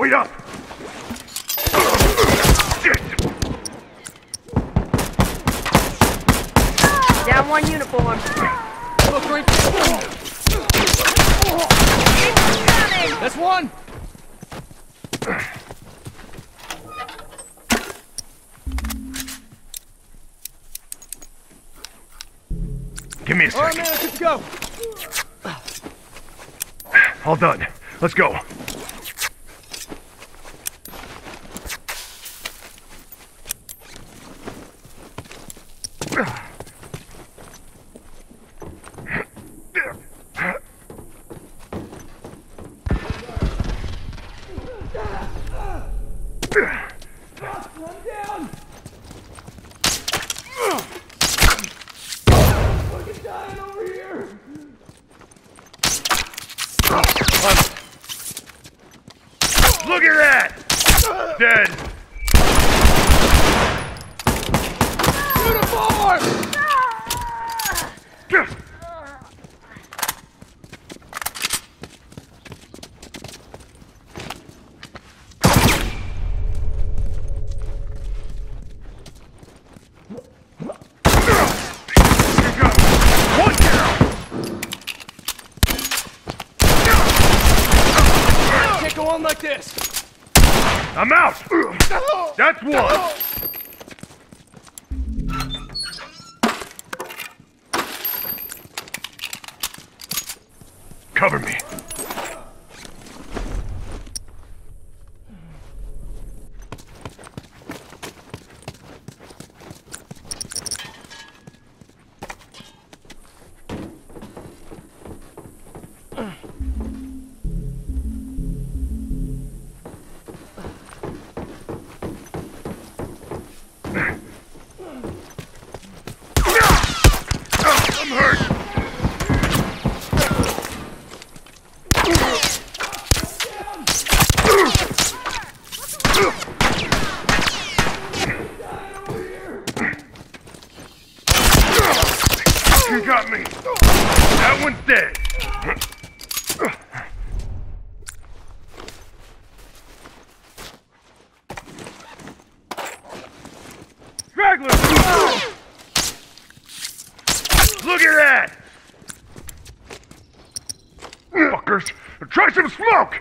Wait up! Shit! Down one uniform. Look right That's one! Give me a All right, man, good to go. All done. Let's go. Look at that! Dead. Uniform! One down! Can't go on like this. I'm out! That's one! Look at that! Fuckers! Try some smoke!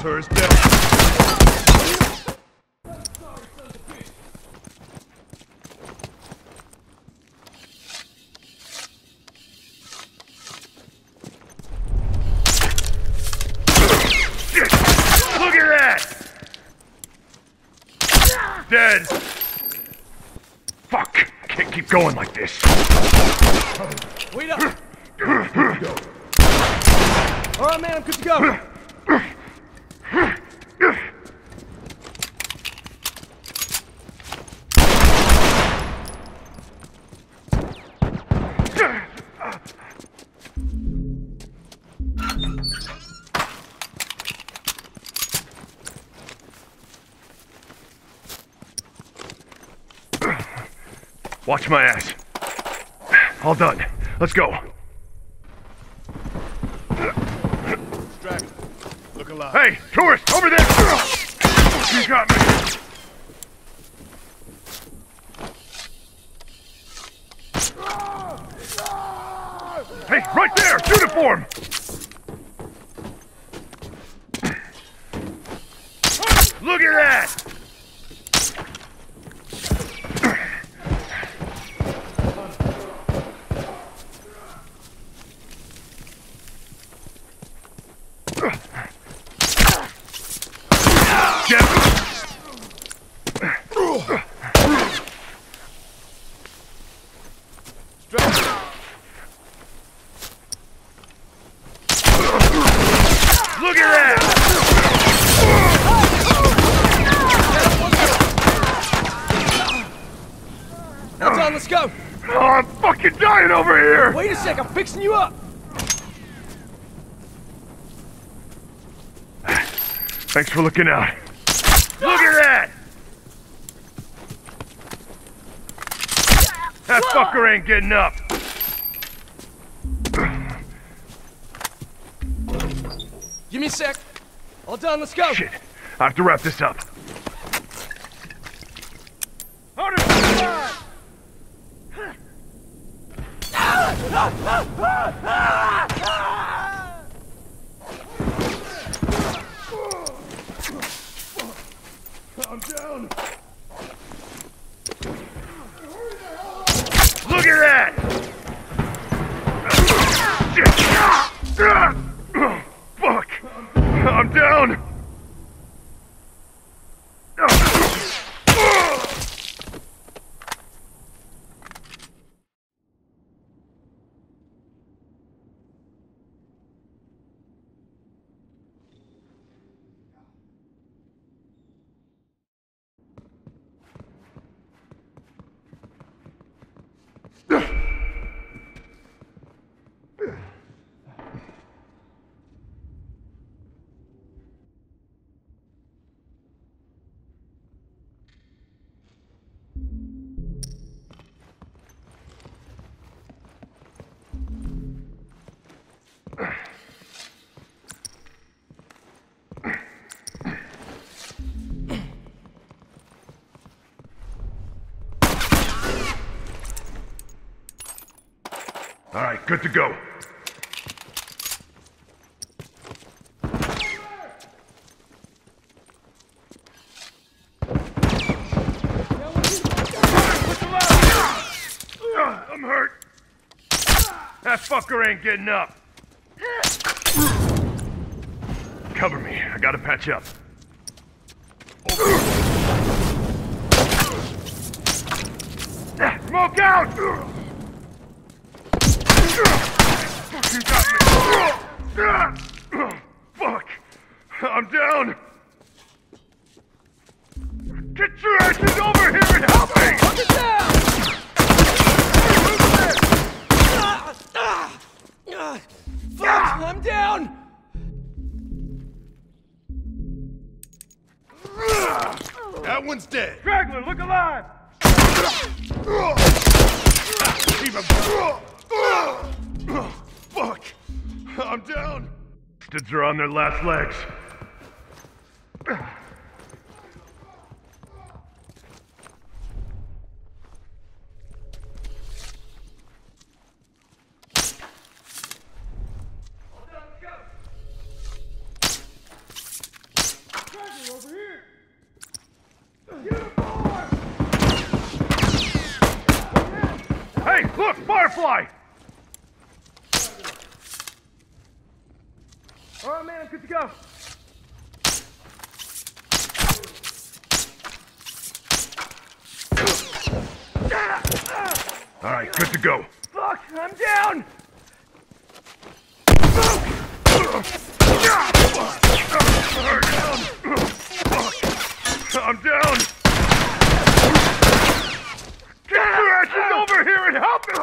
Tourist. Shit! Look at that! Dead! Fuck! Can't keep going like this. Wait up. All right, man, I'm good to go. Watch my ass. All done. Let's go. Look alive. Hey, tourist, over there! You got me. Hey, right there! Uniform! Look at that! Get Dragon. Look at that! That's on, let's go. Oh, I'm fucking dying over here! Wait a sec, I'm fixing you up! Thanks for looking out. Look at that! That fucker ain't getting up. Me a sec. All done, let's go! Shit. I have to wrap this up. I'm down. Look at that! All right, good to go. I'm hurt. That fucker ain't getting up. Cover me. I gotta patch up. Smoke out! You got me. Fuck! I'm down! Get your asses over here and help me! On their last legs. Hey, look, Firefly! All right, man, I'm good to go. All right, good to go. Fuck, I'm down! I'm down. Get your asses over here and help me!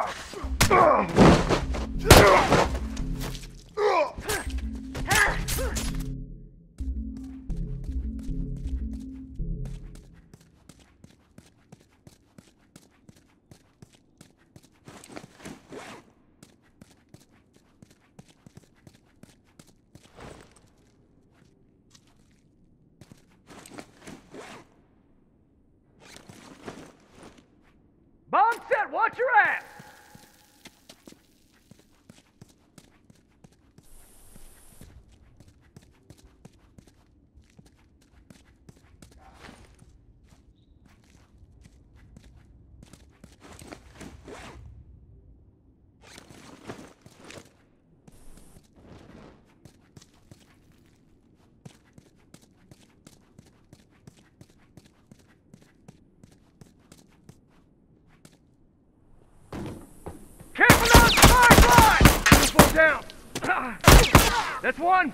Set, watch your That's one.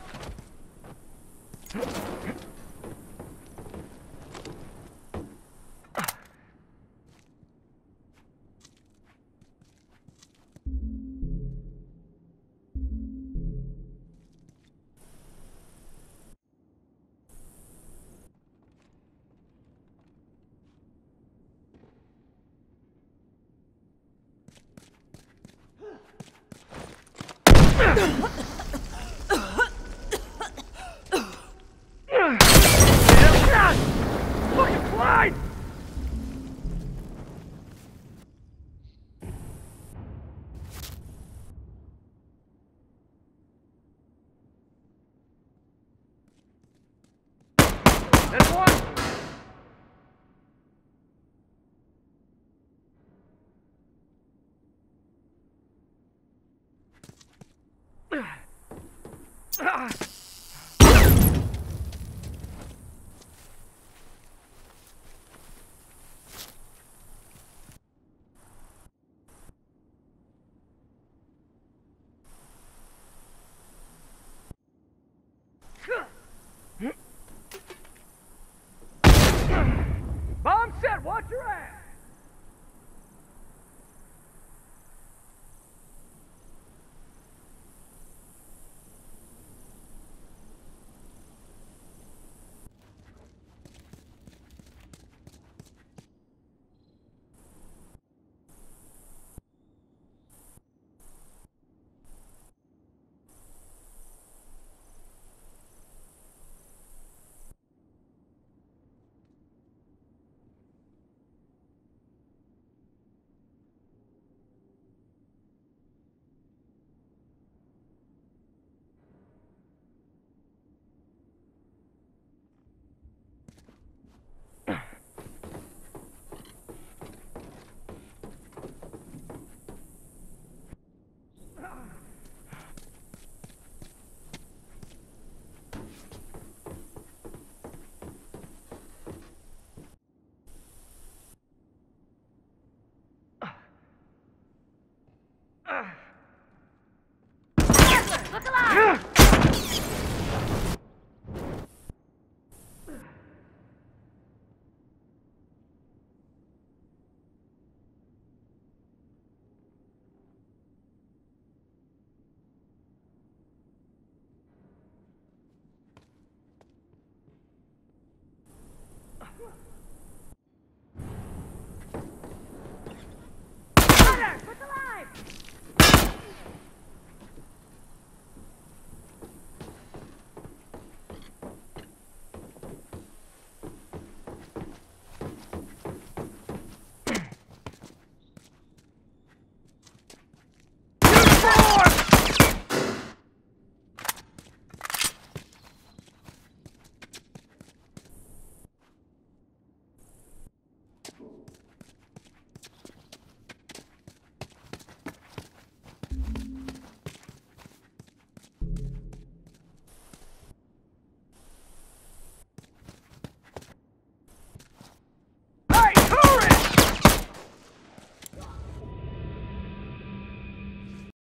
And one. Bomb set, watch your ass! Ah. Look alive!